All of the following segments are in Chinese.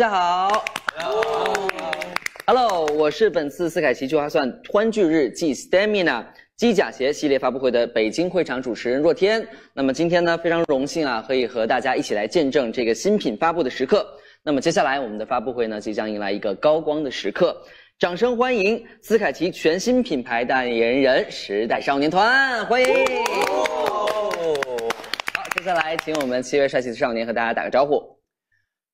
大家好，Hello，我是本次斯凯奇聚划算欢聚日暨 Stamina 机甲鞋系列发布会的北京会场主持人若天。那么今天呢，非常荣幸啊，可以和大家一起来见证这个新品发布的时刻。那么接下来我们的发布会呢，即将迎来一个高光的时刻，掌声欢迎斯凯奇全新品牌代言人时代少年团，欢迎。好，接下来请我们七位帅气的少年和大家打个招呼。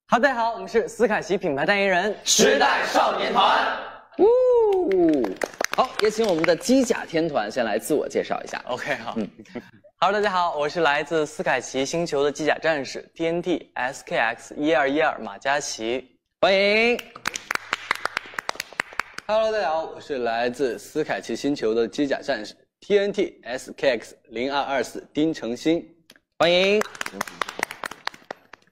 好，大家好，我们是斯凯奇品牌代言人时代少年团。呜，好，也请我们的机甲天团先来自我介绍一下。OK，好。嗯，Hello，大家好，我是来自斯凯奇星球的机甲战士 TNT SKX 一二一二马嘉祺，欢迎。Hello，大家好，我是来自斯凯奇星球的机甲战士 TNT SKX 零二二四丁程鑫，欢迎。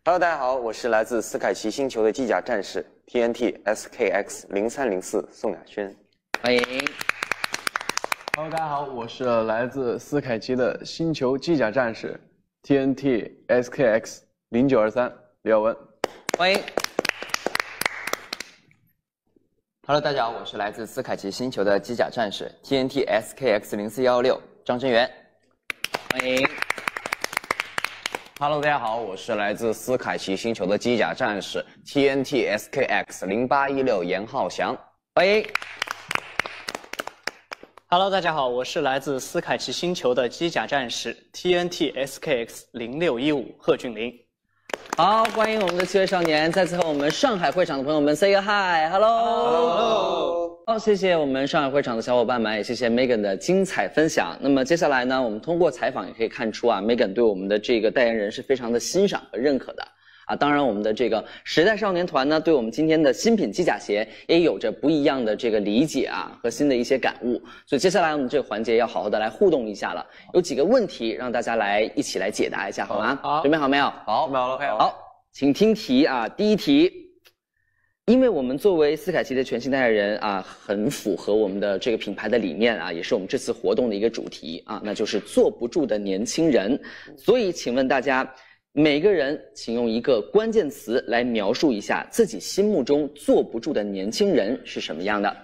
Hello，大家好，我是来自斯凯奇星球的机甲战士 TNT SKX 零三零四宋亚轩，欢迎。Hello，大家好，我是来自斯凯奇的星球机甲战士 TNT SKX 零九二三李耀文，欢迎。Hello，大家好，我是来自斯凯奇星球的机甲战士 TNT SKX 零四幺六张真源，欢迎。Hello，大家好，我是来自斯凯奇星球的机甲战士 TNT SKX 零八一六严浩翔，欢迎。Hello，大家好，我是来自斯凯奇星球的机甲战士 TNT SKX 零六一五贺峻霖。好，欢迎我们的七位少年，再次和我们上海会场的朋友们 say 个 hi，hello。好，谢谢我们上海会场的小伙伴们，也谢谢 Megan 的精彩分享。那么接下来呢，我们通过采访也可以看出啊，Megan 对我们的这个代言人是非常的欣赏和认可的。啊，当然，我们的这个时代少年团呢，对我们今天的新品机甲鞋也有着不一样的这个理解啊和新的一些感悟。所以接下来我们这个环节要好好的来互动一下了，有几个问题让大家来一起来解答一下，好吗？好准备好没有？好，准备好了，OK，好，请听题啊，第一题，因为我们作为斯凯奇的全新代言人啊，很符合我们的这个品牌的理念啊，也是我们这次活动的一个主题啊，那就是坐不住的年轻人。所以，请问大家，每个人请用一个关键词来描述一下自己心目中坐不住的年轻人是什么样的？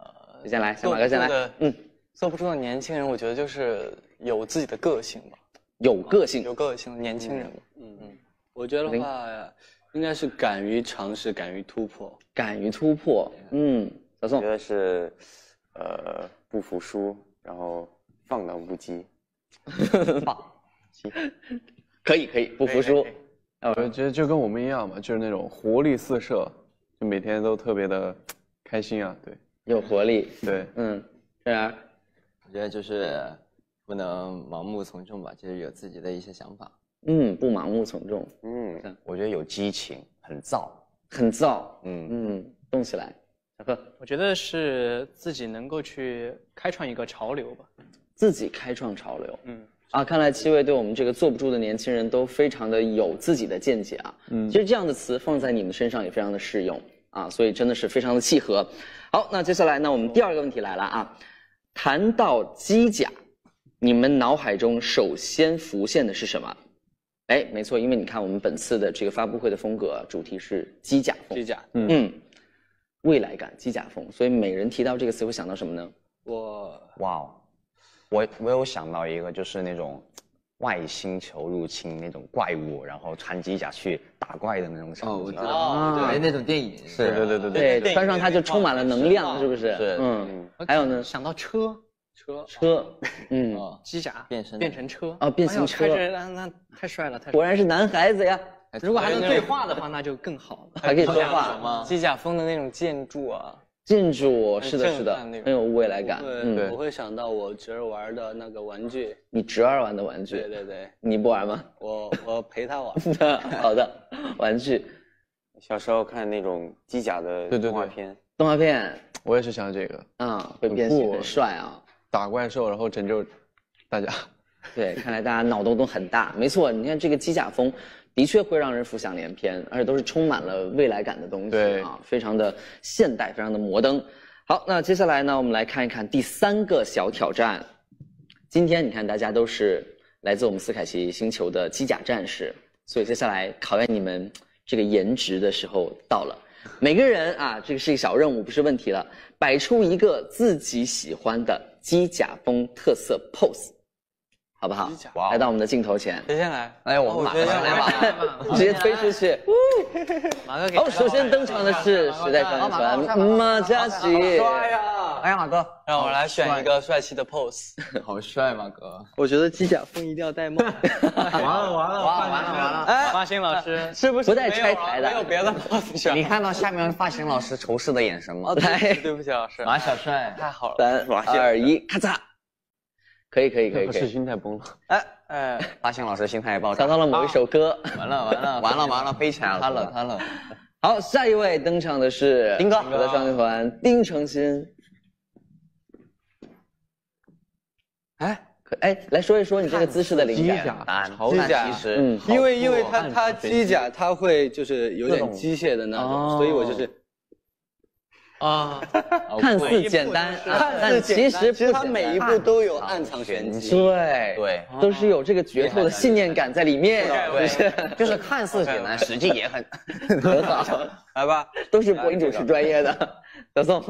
呃先来？小马哥先来。嗯嗯，坐不住的年轻人，我觉得就是有自己的个性吧，有个性，有个性的年轻人。嗯嗯，我觉得的话，应该是敢于尝试，敢于突破。敢于突破。嗯，小宋我觉，得是，呃，不服输，然后放荡不羁，棒，可以可以，不服输可以可以。我觉得就跟我们一样嘛，就是那种活力四射，就每天都特别的开心啊，对有活力。对。嗯，这样我觉得就是不能盲目从众吧，就是有自己的一些想法。嗯，不盲目从众，嗯，我觉得有激情，很燥，很燥，嗯嗯，动起来。小贺，我觉得是自己能够去开创一个潮流吧。自己开创潮流。嗯，啊，看来七位对我们这个坐不住的年轻人都非常的有自己的见解啊。嗯，其实这样的词放在你们身上也非常的适用啊，所以真的是非常的契合。好，那接下来呢，我们第二个问题来了啊。谈到机甲，你们脑海中首先浮现的是什么？哎，没错，因为你看我们本次的这个发布会的风格主题是机甲风，机甲，嗯，未来感机甲风，所以每人提到这个词会想到什么呢？我哇哦！我我有想到一个，就是那种外星球入侵那种怪物，然后穿机甲去打怪的那种场景。哦我知道啊对，那种电影是，对对对对，对穿上它就充满了能量，是不是？是嗯，还有呢，想到车，车车，嗯，哦机甲变身变成车啊变成车那那太帅了，太。果然是男孩子呀，如果还能对话的话，那就更好了。还可以说话。吗？机甲风的那种建筑啊，建筑是的，是的，很有未来感。会嗯，我会想到我侄儿玩的那个玩具。你侄儿玩的玩具对，对对，你不玩吗？我我陪他玩。好的，玩具小时候看那种机甲的对对对动画片，动画片我也是想这个啊，会变形，很帅啊。打怪兽，然后拯救大家。对，看来大家脑洞都很大。没错，你看这个机甲风，的确会让人浮想联翩，而且都是充满了未来感的东西对啊，非常的现代，非常的摩登。好，那接下来呢，我们来看一看第三个小挑战。今天你看，大家都是来自我们斯凯奇星球的机甲战士，所以接下来考验你们这个颜值的时候到了。每个人啊，这个是一个小任务，不是问题了。摆出一个自己喜欢的机甲风特色 pose，好不好？来到我们的镜头前，谁先来？来，我们马哥来吧。直接推出去。马哥给。好，首先登场的是时代少年团马嘉祺。哎呀，马哥，让我来选一个帅气的 pose。好帅马哥？我觉得机甲风一定要戴帽。完了完了完了完了完了！哎，发型老师，是不是不带拆台的没有别的 pose 选你？看到下面发型老师仇视的眼神吗？来，对不起老师，马小帅，太好了。三二一，咔嚓！可以可以可以可是以，心态崩了。哎哎，发型老师心态也爆炸想。到了某一首歌。完了完了完了完了，飞起来了！塌了塌了！好，下一位登场的是丁哥我的少年团丁程鑫。哎，可哎，来说一说你这个姿势的灵感。机甲其实嗯，因为因为它它机机甲它会就是有点机械的那哦种，所以我就是啊，看似简单，啊看但似其实其实它每一步都有暗藏玄机。对对都是有这个决斗的信念感在里面，就是看似简单，实际也很 很好，来吧，都是播音主持专业的。德颂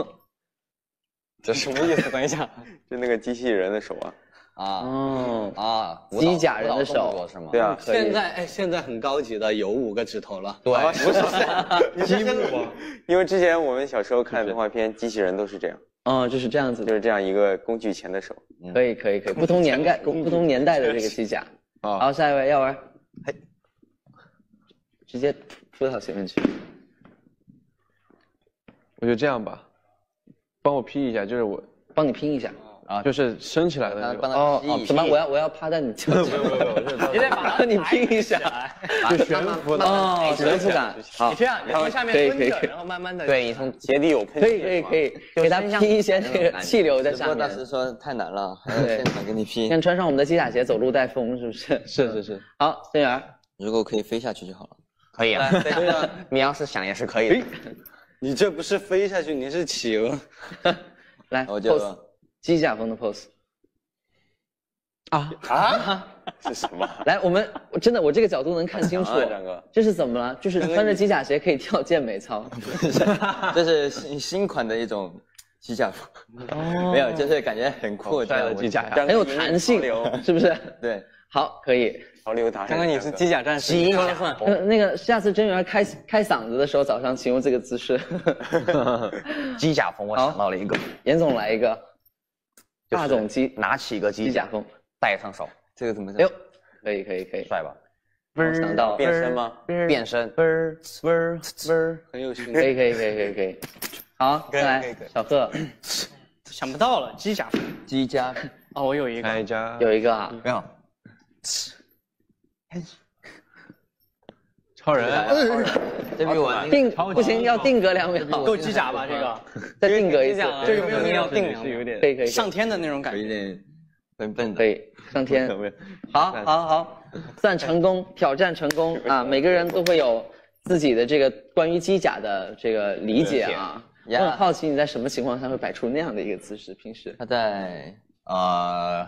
这什么意思？等一下，就那个机器人的手啊，啊嗯，啊，机甲人的手。是吗？对啊，现在哎，现在很高级的，有五个指头了。对，积木。吗？因为之前我们小时候看动画片，机器人都是这样，哦，就是这样子，就是这样一个工具钳的手。可以可以可以，不同年代不同年代的这个机甲。啊好，下一位耀文，嘿，直接扑到前面去。我就这样吧，帮我 P 一下，就是我帮你拼一下。啊就是升起来的那帮个，哦哦，他 P 怎么？我要我要趴在你脚上，你得把帮 你拼一下。就悬浮的。哦，悬浮感。好你，这样，你从下面可以可以可以蹲着，然后慢慢的。对你从鞋底有喷可以可以可以，给他拼一些那个气流在直播下面。大师说太难了，还要现场给你拼。先穿上我们的机甲鞋走路带风，是不是？是是是，好，孙源，如果可以飞下去就好了。可以啊。你要是想也是可以的。你这不是飞下去，你是企鹅。来我就 pose，机甲风的 pose。啊 啊是什么？来，我们我真的我这个角度能看清楚啊张哥，这是怎么了？就是穿着机甲鞋可以跳健美操。这是新新款的一种机甲服，哦没有，就是感觉很酷这带了机甲呀。很有弹性，是不是？对，好，可以。潮流达人。刚刚你是机甲战士，机说了算。呃，那个下次真源开开嗓子的时候，早上请用这个姿势。机甲风，我想到了一个，严总来一个，就是大总机。拿起一个机甲风。戴上手，这个怎么哎呦，可以可以可以，帅吧？我想到。变身吗？变身，啵儿啵儿啵儿，很有型可以可以可以可以可以。好，再来小贺。想不到了，机甲风。机甲。哦，我有一个，有一个啊，没有，超人，这比我定不行，要定格两秒，够机甲吧？这个再定格一次，这有没有必要定？是有点可以可以上天的那种感觉。有点笨笨的可。以上天。好，好，好，算成功，挑战成功啊！每个人都会有自己的这个关于机甲的这个理解啊。我很好奇你在什么情况下会摆出那样的一个姿势？平时他在呃，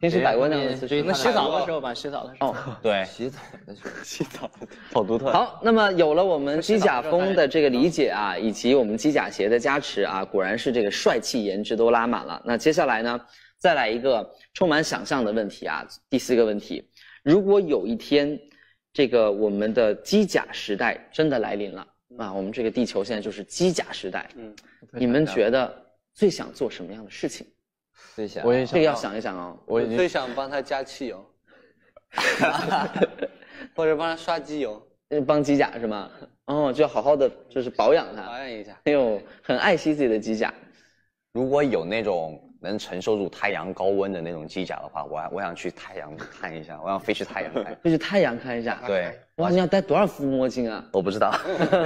平时摆过那样的姿势？那洗澡的时候吧，洗澡的时候。哦，对，洗澡的时候，洗澡的，好独特。好，那么有了我们机甲风的这个理解啊，以及我们机甲鞋的加持啊，果然是这个帅气颜值都拉满了。那接下来呢，再来一个充满想象的问题啊，第四个问题，如果有一天，这个我们的机甲时代真的来临了啊，我们这个地球现在就是机甲时代，嗯，你们觉得最想做什么样的事情？最想我也想这个要想一想哦。我最想帮他加汽油，或者帮他刷机油，呃帮机甲是吗？哦，就要好好的就是保养它保，养一下。哎呦很爱惜自己的机甲。如果有那种能承受住太阳高温的那种机甲的话，我我想去太阳看一下，我想飞去太阳看。就去太阳看一下。对，哇，你要戴多少副墨镜啊？我不知道，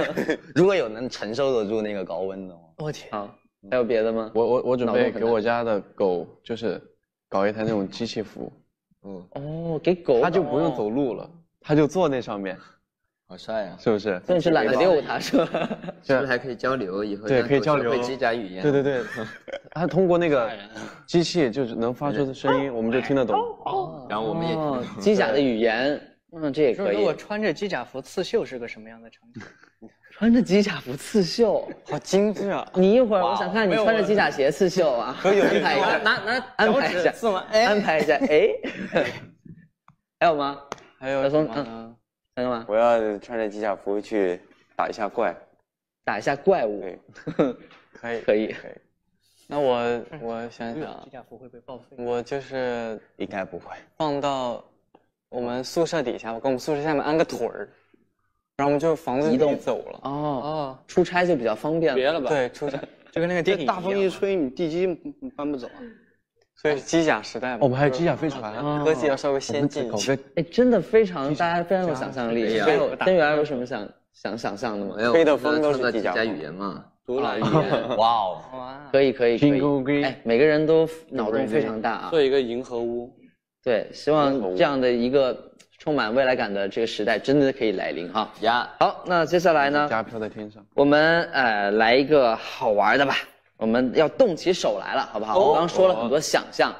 如果有能承受得住那个高温的话，我天，好，还有别的吗？我我我准备给我家的狗，就是搞一台那种机器服，嗯，哦，给狗，它就不用走路了，它就坐那上面，好帅啊！是不是？所以你是懒得遛它是吧？是不是还可以交流？以后对可以交流学会机甲语言。对对对，它通过那个机器就是能发出的声音，我们就听得懂。哦然后我们也机甲的语言嗯，这也可以说如果。穿着机甲服刺绣是个什么样的场景？穿着机甲服刺绣，好精致啊！你一会儿我想看你穿着机甲鞋刺绣啊，可以有安排一下，拿拿安排一下，刺吗？哎，安排一下，哎，还有吗？还有小松什么呢？还有吗？我要穿着机甲服去打一下怪。打一下怪物，可以可以。可以。那我我想想啊机，甲服会不会报废。我就是应该不会。放到我们宿舍底下，我跟我们宿舍下面安个腿儿，然后我们就房子移动走了。哦，哦，出差就比较方便了。别了吧，对，出差，就跟那个电影大风一吹，你地基搬不走啊。所以是机甲时代嘛。我们还有机甲飞船，哦科技要稍微先进一些。哎，真的非常，大家非常有想象力。呀还有真源有什么想想想象的吗没？有，飞的风都是机甲语言嘛。独揽语言 哇哦，可以可以可以哎，每个人都脑洞非常大啊。做一个银河屋，对，希望这样的一个充满未来感的这个时代真的可以来临哈。呀，好，那接下来呢，家飘在天上。我们呃来一个好玩的吧，我们要动起手来了，好不好？我刚刚说了很多想象，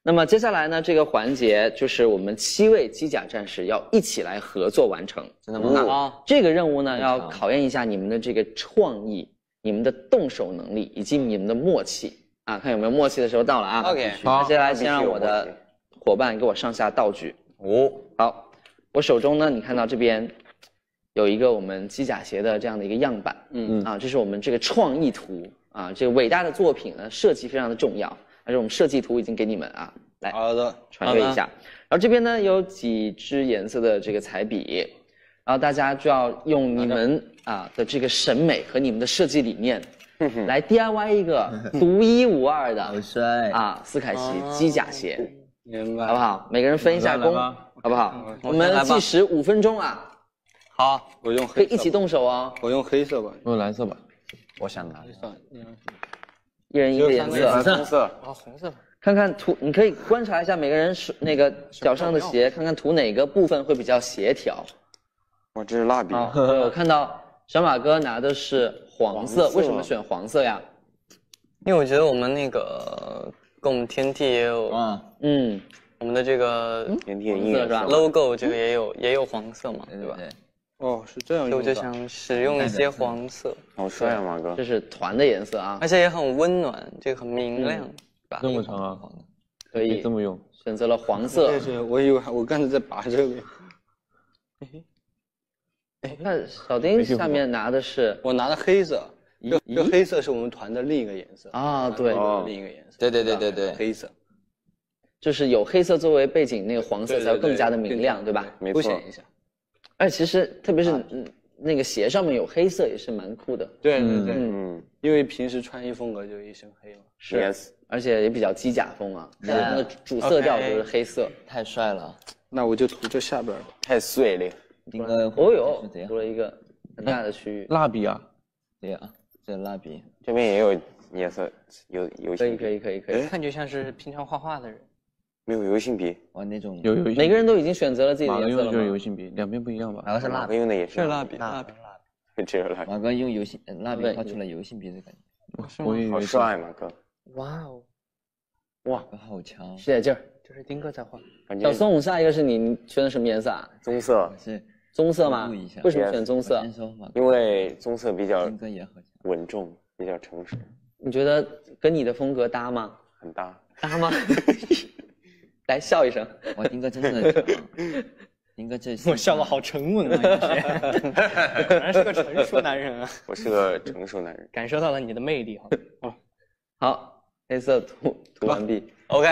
那么接下来呢，这个环节就是我们七位机甲战士要一起来合作完成。真的吗？啊，这个任务呢，要考验一下你们的这个创意、你们的动手能力以及你们的默契啊，看有没有默契的时候到了啊。OK 好接下来先让我的伙伴给我上下道具。哦，好，我手中呢，你看到这边有一个我们机甲鞋的这样的一个样板，嗯。啊，这是我们这个创意图。啊，这个伟大的作品呢，设计非常的重要，而且我们设计图已经给你们啊，来好的，传阅一下。然后这边呢有几支颜色的这个彩笔，然后大家就要用你们啊的这个审美和你们的设计理念，来 DIY 一个独一无二的好帅！啊斯凯奇机甲鞋。明白好不？好？每个人分一下工，好不好？我们计时五分钟啊，好，我用黑，可以一起，动手哦，我用黑色吧。用蓝色吧。我想拿。一人一个颜色。棕色，啊，红色。看看涂，你可以观察一下每个人是那个脚上的鞋，看看涂哪个部分会比较协调。哇，这是蜡笔，我看到小马哥拿的是，黄色为什么选黄色呀？因为我觉得我们那个跟我们天梯也有啊，嗯，我们的这个天地的音乐黄色是吧？logo，这个也有也有黄色嘛，对吧？对。哦，是这样所以我就。想使用一些黄色，好帅啊，马哥。这。是团的颜色啊。而，且也很温暖，这个很明亮，对吧？这么长啊，可以。可以这么用。选择了黄色。对。对，我以为我刚才在拔这个，那小丁下面拿的是我拿的黑色，这这黑色是我们团的另一个颜色啊，对，哦另一个颜色。对对对对对黑色就是有黑色作为背景，那个黄色对对对才会更加的明亮，对吧？没错凸显一下。而且其实特别是嗯那个鞋上面有黑色也是蛮酷的，对对对，嗯因为平时穿衣风格就一身黑了。是而且也比较机甲风啊，它的主色调就是黑色。太帅了！那我就涂这下边吧。太碎了。哦哟涂，了一个很大的区域，蜡笔啊，对呀，这蜡笔，这边也有颜色，有油性，可以可以可以可以。看就像是平常画画的人。没有油性笔，哇，那种有油性。每个人都已经选择了自己的马哥用的就是油？性笔，两边不一样吧？马哥是蜡马哥笔，用的也是是蜡笔，蜡笔。只有蜡笔，马哥用油性呃蜡笔对画出了油性笔的感觉，我以为是好帅，马哥。哇哦，哇好强！使点劲儿。这是丁哥在画。感觉小松，下一个是你，你选的什么颜色啊？棕色棕色吗？为什么选棕色因为棕色比较稳重，比较成熟，你觉得跟你的风格搭吗？很搭。搭吗？来笑一声。哇，丁哥真的强！丁哥这我笑的好沉稳啊，有些，果然是个成熟男人啊，我是个成熟男人。感受到了你的魅力哈。好，黑色涂涂完毕。OK，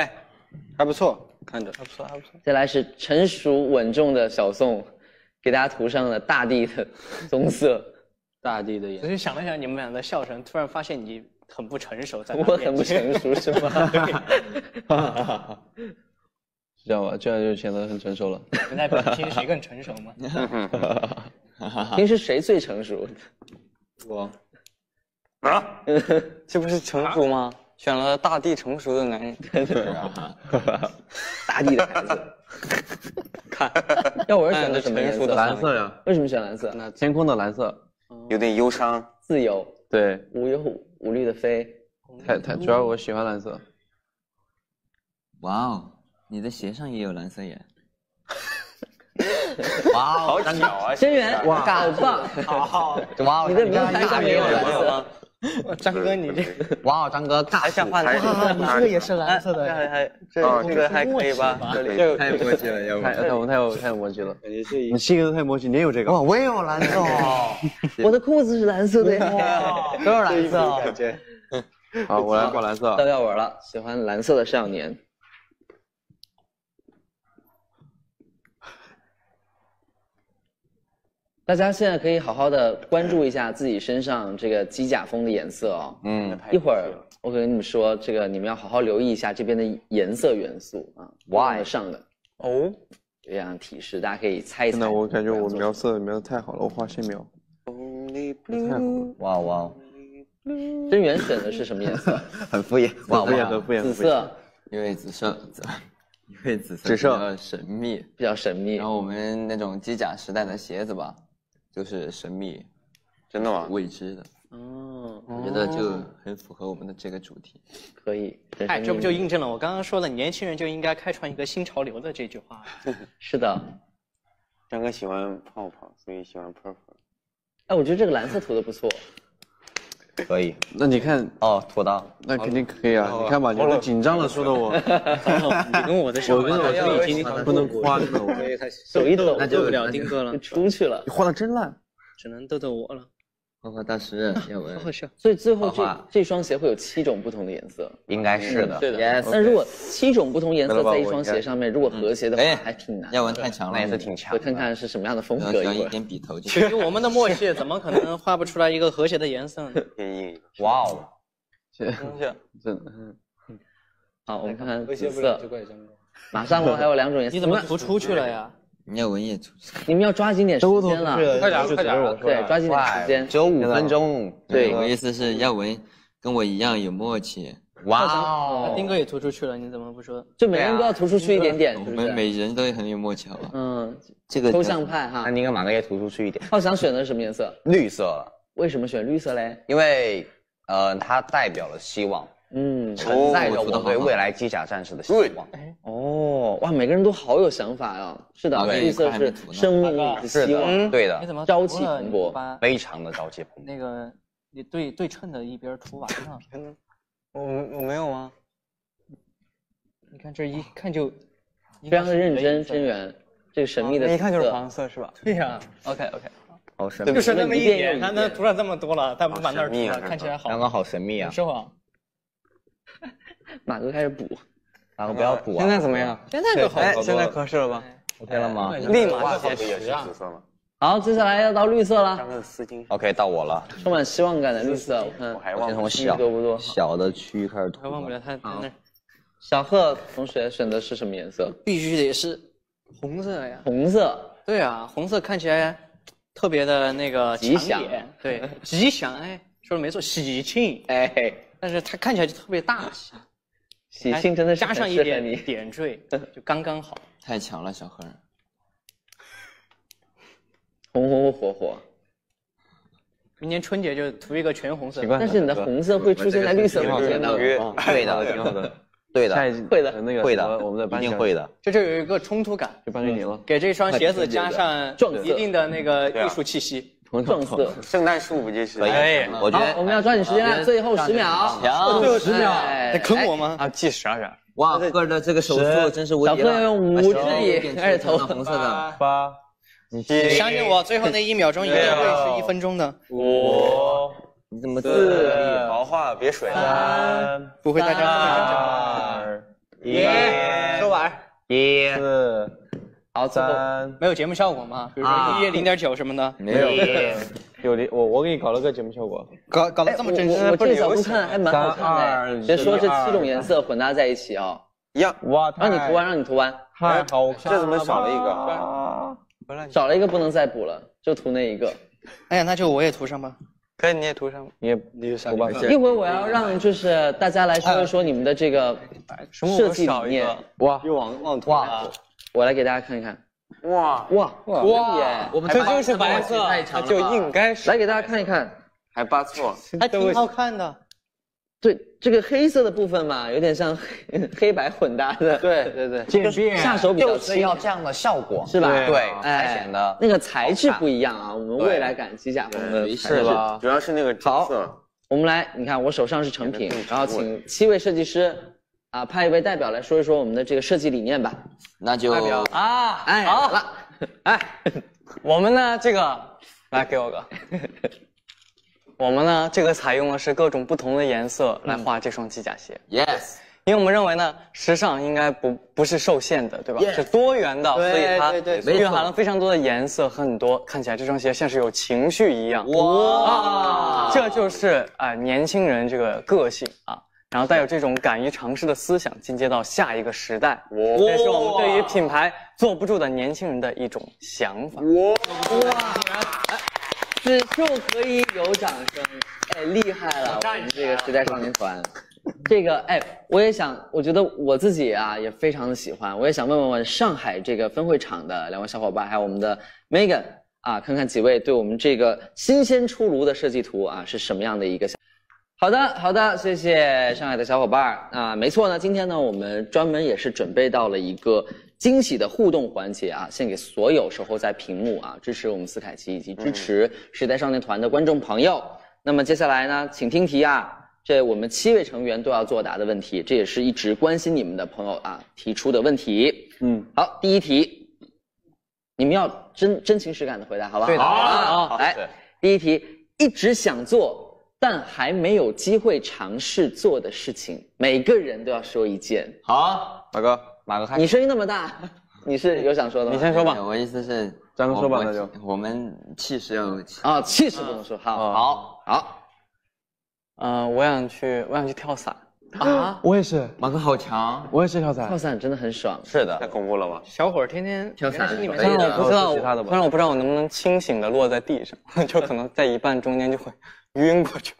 还不错，看着还不错，还不错。接下来是成熟稳重的小宋，给大家涂上了大地的棕色。大地的颜色。我就想了想你们俩的笑声，突然发现你很不成熟，在他我很不成熟是吗？是这样吧？这样就显得很成熟了。能代表平时谁更成熟吗？平时谁最成熟？我啊 这不是成熟吗？选了大地成熟的男人，大地的孩子。看，要我是选的什么颜色？蓝色呀，为什么选蓝色？那天空的蓝色。有点忧伤，自由，对，无忧无虑的飞。太太，主要我喜欢蓝色。哇哦，你的鞋上也有蓝色耶！哇哦，张巧啊！真源，哇，好棒！好，哇哦，你的名牌上也有蓝色，张哥你这哇哦，张哥尬还想换蓝色？啊，你这个也是蓝色的还，还这这个还可以吧？这太默契了，要不太太有太有太有默契了。感觉是你七个都太默契，你也有这个？哇，我也有蓝色哦，我的裤子是蓝色的呀。都是蓝色哦。感觉好，我来画蓝色到。耀文了，喜欢蓝色的少年。大家现在可以好好的关注一下自己身上这个机甲风的颜色哦。嗯，一会儿我跟你们说，这个你们要好好留意一下这边的颜色元素啊，望得上的哦，这样提示，大家可以猜一猜。真的，我感觉我描色描的太好了，我画线描哇哇，真源选的是什么颜色？很敷衍，哇敷衍的哇，敷衍。紫色，因为紫色，紫因为紫色紫色比较神秘。比较神秘然。后我们那种机甲时代的鞋子吧，就是神秘真的吗？未知的，哦，我觉得就很符合我们的这个主题。可以。真哎，这不就印证了我刚刚说的，年轻人就应该开创一个新潮流的这句话。是的。张哥喜欢泡泡，所以喜欢 purple。哎，我觉得这个蓝色涂的不错。可以那你看，哦，妥当那肯定可以啊！你看吧，你都紧张了，说的我，你跟我的小我跟我的已经不能夸真的，我手一抖那就不了丁哥了就，出去了你。画的真烂。只能逗逗我了。花花大师，耀文好，好笑。所以最后这这双鞋会有七种不同的颜色。应该是的，对的。Yes 但如果七种不同颜色在一双鞋上面，如果和谐的话哎，还挺难。耀文太强了，那也是挺强的。我看看是什么样的风格。一点笔头就其实我们的默契怎么可能画不出来一个和谐的颜色呢？哇哦，这是真的，嗯好，我们看看紫色。马上我，还有两种颜色。你怎么涂出去了呀？耀文也出你们要抓紧点时间了。快点快点对，抓紧点时间。只有五分钟。对我意思是耀文跟我一样有默契，哇哦，丁哥也涂出去了，你怎么不说？就每个人都要涂出去一点点，我？们每人都很有默契，好吧？嗯，这个抽象派哈那。你跟马哥也涂出去一点，浩翔选的是什么颜色？绿色，为什么选绿色嘞？因为呃，它代表了希望，嗯，承载着我对未来机甲战士的希望。哦，哇，每个人都好有想法呀。是的，绿色是生命力是希望。的，对的，你怎么朝气蓬勃非常的朝气蓬勃。那个你对对称的一边涂完了？我我没有吗？你看这一看就非常的认真，真源，这个神秘的那一看就是黄色是吧？对呀，OK OK，好神秘，就是那么一点，他一遍那涂了这么多了，他不把那儿涂了，看起来好刚刚好神秘啊！是吧？马哥开始补，马哥不要补啊！现在怎么样？现在就好哎，现在合适了吧？？OK 了吗立马就这个也是紫色吗？好，接下来要到绿色了，张哥的丝巾。？OK，到我了。充满希望感的绿色，我看我还先忘了。从小多不多小的区域开始涂还。忘不了他他那小贺同学选的是什么颜色？必须得是红色呀。红色。对啊，红色看起来特别的那个吉祥，对，吉祥，哎，说的没错，喜庆，哎，但是它看起来就特别大气，喜庆真的是加上一点你。点缀，就刚刚好。太强了，小何。红红火火，明年春节就涂一个全红色，但是你的红色会出现在绿色旁边的，对的，挺好的。对下一的，会的那个会的，我们的一颁奖定会的。这就有一个冲突感，就颁给你了。给这双鞋子加上一定的那个艺术气息。撞色。圣诞树不就是？可以，我觉，得我们要抓紧时间了，最后十秒，强最后十秒，在坑我吗？啊，计时啊这。哇，哥的这个手速真是无小贺敌了！要用五支笔开始投，红色的，八你相信我，最后那一秒钟一定会是一分钟的，五你怎么四，好话别水。三不会大家二一收碗。一四好，最后三没有节目效果吗？比如说一零点九什么的，没有？有的，我我给你搞了个节目效果。搞搞得这么真实我我。这角度看还蛮好看的，别说这七种颜色混搭在一起啊，一样。哇，让你涂完，让你涂完，太好看了！这怎么少了一个啊？少了一个不能再补了，就涂那一个。哎呀，那就我也涂上吧。可以，你也涂上。你也你就涂吧。一会儿我要让就是大家来说一说你们的这个设计理念，哇，又往往涂啊！我来给大家看一看。哇，哇哇耶！我们这就是白色太强了，就应该是。来给大家看一看，还不错。还挺好看的。对这个黑色的部分嘛，有点像黑黑白混搭的，对对对，渐变下手比较就是轻，要这样的效果，是吧？对，哎才显得那个材质不一样啊。我们未来感机甲风的材质是吧？主要是那个紫好色，我们来，你看我手上是成品然后请七位设计师啊派一位代表来说一说我们的这个设计理念吧。那就代表啊，哎，好。好了，哎，我们呢这个来给我个，我们呢这个采用的是各种不同的颜色来画这双机甲鞋。yes，因为我们认为呢，时尚应该不不是受限的，对吧？Yes 是多元的，所以它蕴含了非常多的颜色和很多，看起来这双鞋像是有情绪一样。哇。这就是啊、年轻人这个个性啊，然后带有这种敢于尝试的思想，进阶到下一个时代。这也是我们对于品牌坐不住的年轻人的一种想法。哇。此处可以有掌声，哎，厉害了，我们这个时代少年团。这个哎，我也想，我觉得我自己啊也非常的喜欢，我也想问问问上海这个分会场的两位小伙伴，还有我们的 Megan 啊，看看几位对我们这个新鲜出炉的设计图啊是什么样的一个想。好的，好的，谢谢上海的小伙伴儿啊，没错呢，今天呢我们专门也是准备到了一个惊喜的互动环节啊，献给所有守候在屏幕啊支持我们斯凯奇以及支持时代少年团的观众朋友。那么接下来呢，请听题啊，这我们七位成员都要作答的问题，这也是一直关心你们的朋友啊提出的问题。嗯，好，第一题，你们要真真情实感的回答，好不好？对的好，好来，第一题，一直想做但还没有机会尝试做的事情，每个人都要说一件。好，马哥，马哥开你声音那么大，你是有想说的吗？你先说吧。我意思是，张哥说吧我那就我们气势要啊，气势不能说。好，好，好，呃，我想去，我想去跳伞。啊，我也是，马哥好强，我也是跳伞跳。伞真的很爽。是的太，恐怖了吧？小伙儿天天跳伞虽然我不知道，然后其他的吧虽然我不知道我能不能清醒的落在地上，就可能在一半中间就会晕过去。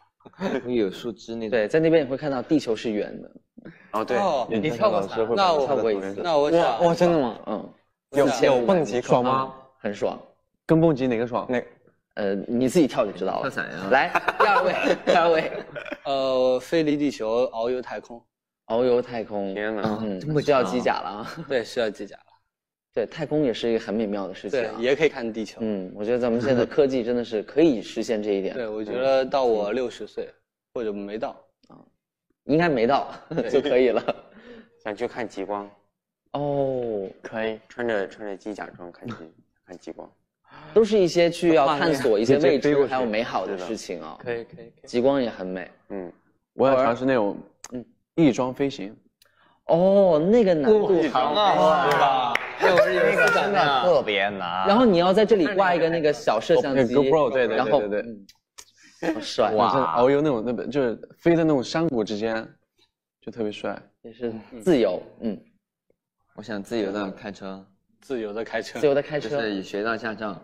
会有树枝那种。对，在那边你会看到地球是圆的。哦，对，哦，你跳过伞那我跳过一次，那我想，哇，真的吗？嗯，有有蹦极爽吗？很爽。跟蹦极哪个爽？那呃，你自己跳就知道了。跳伞呀来，第二位，第二位，呃，飞离地球，遨游太空，遨游太空。天哪嗯，不需要机甲了啊。对，需要机甲了，对，太空也是一个很美妙的事情啊。，对也可以看地球。嗯，我觉得咱们现在科技真的是可以实现这一点。对，我觉得到我六十岁或者没到啊，应该没到就可以了。想去看极光，哦，可以。穿着穿着机甲装看极看极光。都是一些去要探索一些未知还有美好的事情啊。可以可以可以。极光也很美。嗯，我想尝试那种嗯翼装飞行。哦，那个难度好啊对吧。那个真的特别难。然后你要在这里挂一个那个小摄像机 GoPro，对对对然后对对嗯好帅哇，是遨游那种那个就是飞在那种山谷之间，就特别帅。也是自由，嗯，我想自由的开车，自由的开车。自。由的开就车，以学到驾照。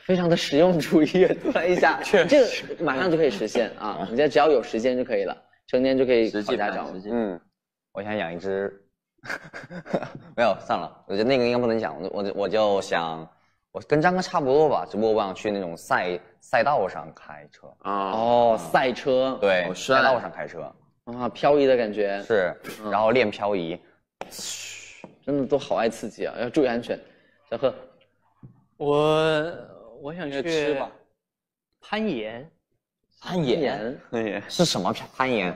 非常的实用主义，突然一下，这个马上就可以实现啊！你现在只要有时间就可以了，成年就可以实际考驾照。嗯，我想养一只，没有算了，我觉得那个应该不能讲，我我我就想，我跟张哥差不多吧，只不过我想去那种赛赛道上开车，啊，哦，赛车，对，赛道上开车。啊，漂移的感觉，是，然后练漂移，真的都好爱刺激啊，要注意安全。小贺，我我想去吃吧。攀岩，攀岩？岩，是什么攀岩？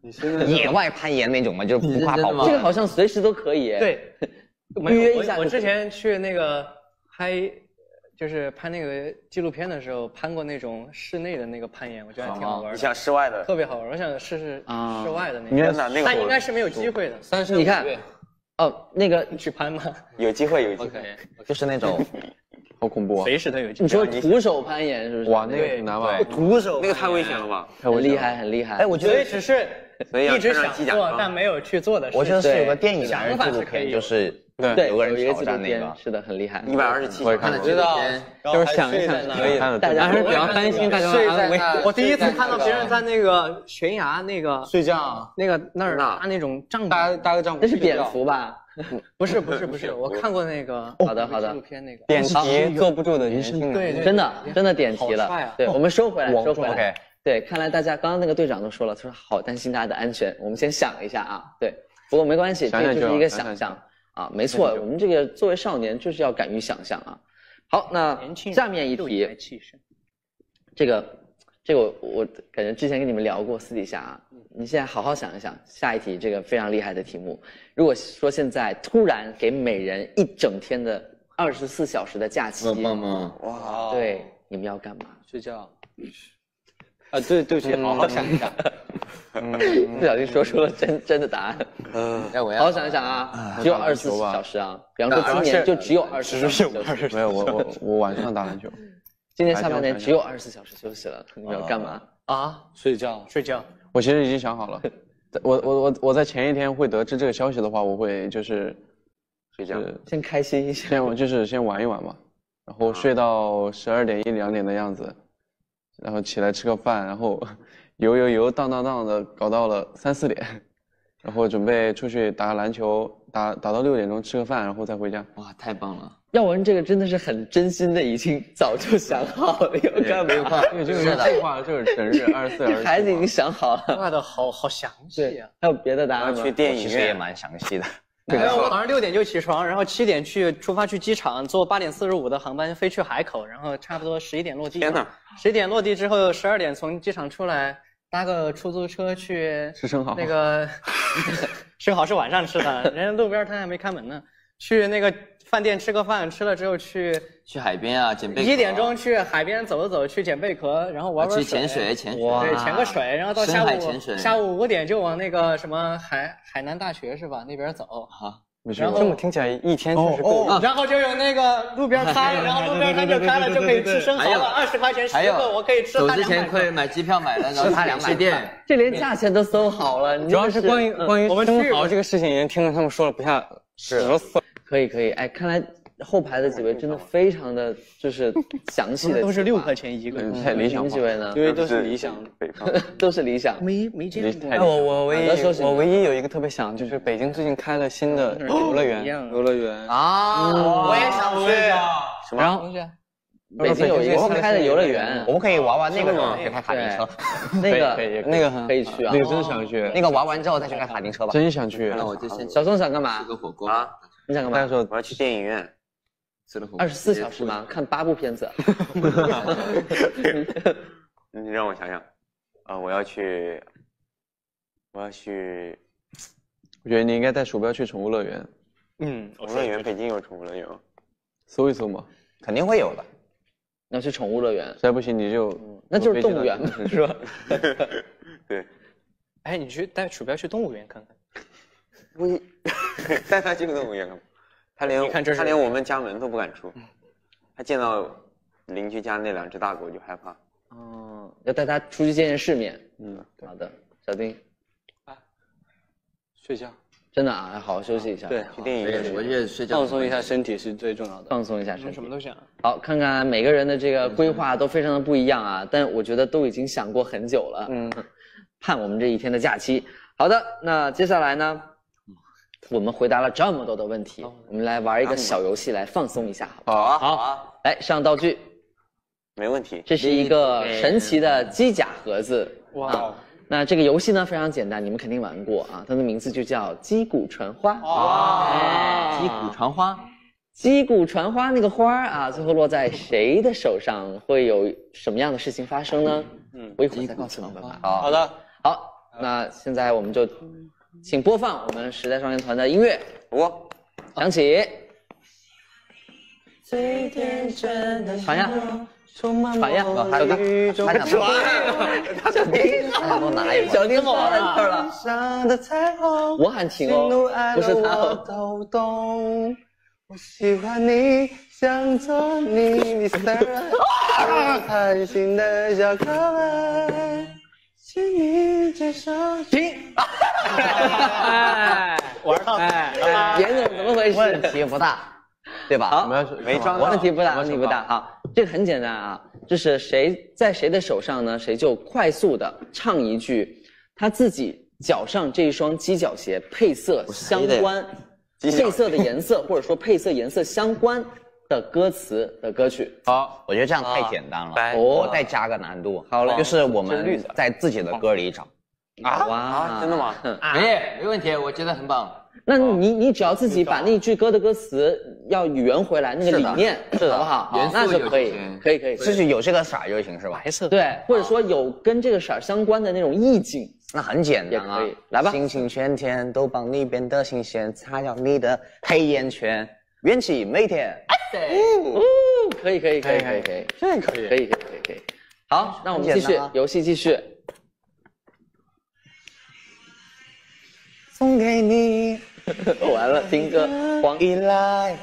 你现在野外攀岩那种吗？就是不怕跑这个好像随时都可以。，对，没预约一下就可以。之前去那个拍，就是拍那个纪录片的时候，攀过那种室内的那个攀岩，我觉得还挺好玩你的，想室外的？特别好玩。我想试试啊。室外的那个，天哪，那个但应该是没有机会的。三十你看哦，那个去攀吗？有机会，有机会。就是那种好恐怖啊！随时都有机你会。说徒手攀岩是不是？哇，那个很难吧？对徒手那个太危险了吧？很厉害，很厉害。哎，我觉所以得只是一直想做，但没有去做的事情。我觉得是有个电影想还是纪录片，法是可以就是对，有个人挑战那个，是的，很厉害。一百二十七我也看过看了纪录片，就是想一想可以大家还是比较担心大家安危。在我第一次看到别人在那个悬崖那个睡觉，那个那儿那搭那种帐篷，搭搭个帐篷，那是蝙蝠吧？不是不是 不是，我看过那个好的好的纪录片那个。点题坐不住的年轻人。对对真的真的点题了。对，我们收回来，收回来。对，看来大家刚刚那个队长都说了，他说好担心大家的安全，我们先想一下啊。对，不过没关系，这就是一个想象啊，没错，我们这个作为少年就是要敢于想象啊。好，那下面一题。这个这个我我感觉之前跟你们聊过，私底下啊，你现在好好想一想，下一题这个非常厉害的题目，如果说现在突然给每人一整天的二十四小时的假期，吗？哇，对，你们要干嘛？睡觉。啊，对对不起，好好想一想。不小心说出了真真的答案。嗯，要我好好想一想啊，只有二十四小时啊，比方说今年就只有二十四小时，没有我我我晚上打篮球，今年下半年只有二十四小时休息了，你要干嘛？啊，睡觉。睡觉。我其实已经想好了。我我我我在前一天会得知这个消息的话，我会就是睡觉。先开心一下。先我就是先玩一玩嘛，然后睡到十二点一两点的样子，然后起来吃个饭，然后 游游游荡荡荡的搞到了三四点，然后准备出去打个篮球，打打到六点钟吃个饭，然后再回家。哇，太棒了！耀文这个真的是很真心的，已经早就想好了要干嘛。因为这个是计划，就是整日二十四小时。孩子已经想好了。画的好好详细啊！，还有别的答案吗？去电影院。其实也蛮详细的。因为我早上六点就起床，然后七点去出发去机场，坐八点四十五的航班飞去海口，然后差不多十一点落地。天哪！十一点落地之后，十二点从机场出来，搭个出租车去吃生蚝那个 生蚝是晚上吃的，人家路边摊还没开门呢。去那个饭店吃个饭，吃了之后去去海边啊，捡贝壳啊一点钟去海边走了走，去捡贝壳，然后玩玩去潜水，潜水。对，潜个水，然后到下午下午五点就往那个什么海海南大学是吧那边走。没去然后过这么听起来一天确实够了，然后就有那个路边摊，然后路边摊就开了，就可以吃生蚝了，二十块钱十个，我可以吃走它两百之前可以。买机票买了，然后他两百。这连价钱都搜好了，主要是关于嗯关于我们生蚝这个事情，已经听了他们说了不下十次。可以可以，哎，看来后排的几位真的非常的就是详细的，都是六块。钱一个，嗯太理想你们几位呢因？为 都是理想。北方。都是理想。没没见过。哎，我我唯一我唯一有一个特别想，就是北京最近开了新的游乐园，样游乐园啊，我也想去。然后北京有一个新开的游乐园我，们可以玩玩那个，然后去开卡丁车。那个可以那个很可以去啊那。个真想去，那个玩完之后再去开卡丁车吧。真想去。那我就先小宋想干嘛吃？个火锅啊。你想干嘛？但是说我要去电影院。二十四小时吗？看八部片子。你让我想想，啊、我要去，我要去我觉得你应该带鼠标去宠物乐园嗯，宠物乐园。北京有宠物乐园吗？搜一搜嘛，肯定会有的。你要去宠物乐园，实在不行你就那就是动物园嘛，是吧？对，哎，你去带鼠标去动物园看看。我带他去动物园干嘛？他连你看这是他连我们家门都不敢出，他见到邻居家那两只大狗就害怕。哦，要带他出去见见世面。嗯，好的，小丁，啊睡觉，真的啊，要好好休息一下。对去电影院我也睡觉。放松一下身体是最重要的。放松一下身体。什么都想。好，看看每个人的这个规划都非常的不一样啊，但我觉得都已经想过很久了，嗯，盼我们这一天的假期。好的，那接下来呢，我们回答了这么多的问题，我们来玩一个小游戏来放松一下，好不好？好啊，好。啊，来上道具，没问题。这是一个神奇的机甲盒子，哇啊，那这个游戏呢非常简单，你们肯定玩过啊，它的名字就叫击鼓传花。哇击鼓传花，击鼓传花那个花儿啊，最后落在谁的手上，会有什么样的事情发生呢？嗯，我一会儿再告诉你们吧。好。好的，好，那现在我们就请播放我们时代少年团的音乐我响起。传呀，传呀，小丁，他想说，小丁，他想多拿一会儿。小丁跑在这儿了。我喊停哦，不是他哦。我喜欢你，想做你的 star，开心的小。停，哎，玩到哎，严总怎么回事？问题不大，对吧？好我们要是没装到问题不大，问题不大。好，这个很简单啊，就是谁在谁的手上呢，谁就快速的唱一句他自己脚上这一双鸡脚鞋配色相关，配色的颜色或者说配色颜色相关的歌词的歌曲。好，我觉得这样太简单了，白。我再加个难度，好嘞。就是我们在自己的歌里找。啊？哇啊真的吗？哼哎，没问题，我觉得很棒。那你你只要自己把那句歌的歌词要圆回来，那个理念，是的。好不好？元素那就可以可以，可以，就是有这个色儿就行，是吧？白色。对，或者说有跟这个色儿相关的那种意境。那很简单啊。来吧。心情全天都帮你变得新鲜，擦掉你的黑眼圈，元气每天。哦，可以，可以，可以，可以，可以，这可以可以，可以，可以，可以。好，那我们继续游戏，继续。送给你 完了，听歌，黄依赖。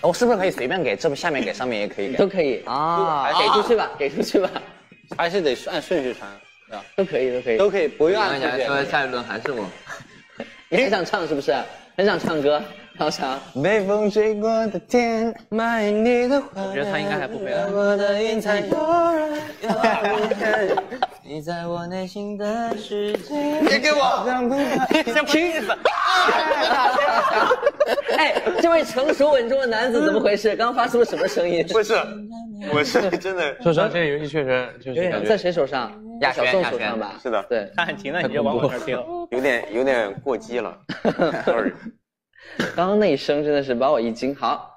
我是不是可以随便给？这不下面给，上面也可以给都可以啊？给出去吧，给出去吧，还是得按顺序传，对吧？都可以，都可以。都可以，不用按按顺序。来说，下一轮还是我。你很想唱是不是？很想唱歌，好想。被风吹过的天，买你的花。我觉得他应该还不会啊我的云彩悠然。你在我内心的世界。别给我。哎，这位成熟稳重的男子怎么回事？刚刚发出了什么声音？不是，我是真的。说实话，这个游戏确实就是在谁手上？亚小宋手上吧。是的，对，他很停了，你就往我这儿丢。有点有点过激了，sorry。刚刚那一声真的是把我一惊。好，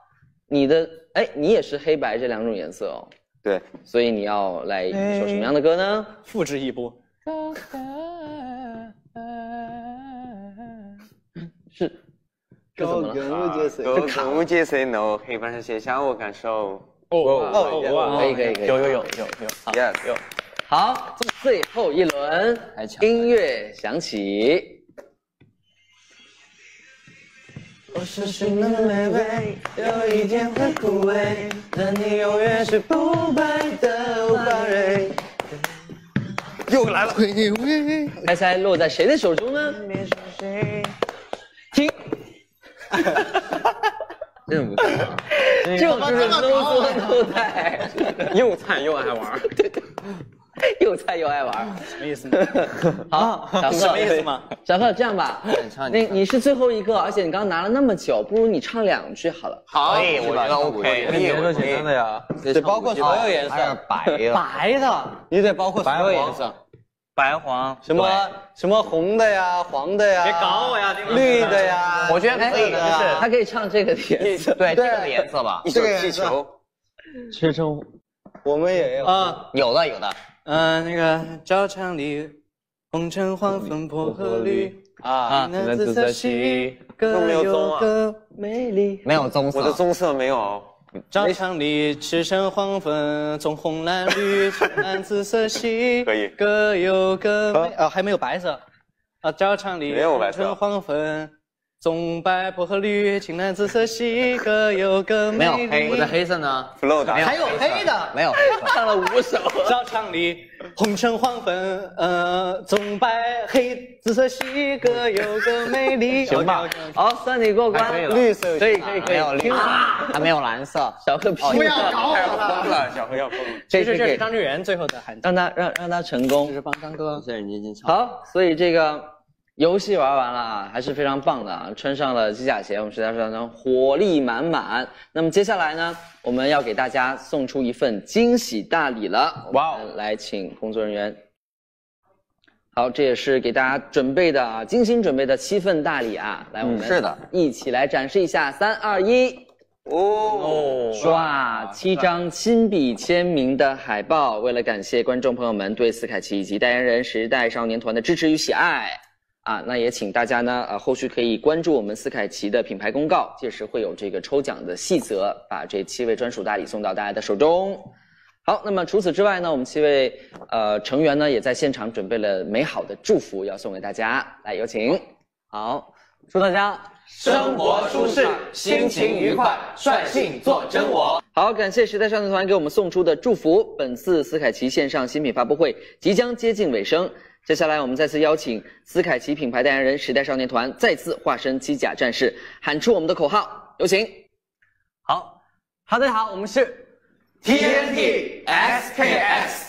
你的哎，你也是黑白这两种颜色哦，对，所以你要来一首什么样的歌呢？复制一波，是这怎么了？狗狗接 say no，黑板上写下我感受。哦哦哦可以可以可以，有有有有有，Yes，好，最后一轮音乐响起。我是寻的玫瑰，有一天会枯萎，但你永远是不败的花蕊。又来了。猜猜落在谁的手中呢？听，这种不错啊。这种就是 no 作 no 带，又菜又爱玩，又菜又爱玩。什么意思呢？好，小什么贺意思吗？小贺，这样吧，唱那你是最后一个，而且你刚刚拿了那么久，不如你唱两句好了。好，可以，我觉得 OK。别说简单的呀，得包括所有颜色，白的，白的，你得包括所有颜色，白黄，什么什么红的呀、黄的呀，别搞我呀绿的呀，我觉得可以，就哎他可以唱这个的颜色。对这个颜色吧，一手气球，赤诚我们也有。啊，有的有的。嗯，那个照常里，红橙黄粉薄荷绿，啊，那紫色系各有棕啊有各美丽。没有棕色，我的棕色没有。照常里，赤橙黄粉棕红蓝绿，青蓝紫色系，可以各有各美。啊，还没有白色。啊，照常里，没有白色红橙黄粉棕白薄荷绿，青蓝紫色系，各有各美丽。没有黑我的黑色呢？flow 的，还有黑的。没有。唱了五首，照常里，红橙黄粉，呃，棕白黑紫色系，各有各美丽。行吧，好，算你过关。绿色可以可以可以，没有绿听了还没有蓝色。小贺拼不要了，搞我疯了，小何要疯了。这这可以其实这是张志源最后的喊让他让让他成功这。是帮张哥。好，所以这个游戏玩完了啊，还是非常棒的啊！穿上了机甲鞋，我们实在是当活力满满。那么接下来呢，我们要给大家送出一份惊喜大礼了。哇哦！来，请工作人员。好，这也是给大家准备的啊，精心准备的七份大礼啊！来，我们是的，一起来展示一下，三二一。哦，哇，七张亲笔签名的海报，为了感谢观众朋友们对斯凯奇以及代言人时代少年团的支持与喜爱，啊，那也请大家呢，呃，后续可以关注我们斯凯奇的品牌公告，届时会有这个抽奖的细则，把这七位专属大礼送到大家的手中。好，那么除此之外呢，我们七位呃成员呢也在现场准备了美好的祝福要送给大家，来有请。好，祝大家生活舒适，心情愉快，率性做真我。好，感谢时代少年团给我们送出的祝福。本次斯凯奇线上新品发布会即将接近尾声，接下来我们再次邀请斯凯奇品牌代言人时代少年团再次化身机甲战士，喊出我们的口号，有请。好，好，大家好，我们是 TNT SKX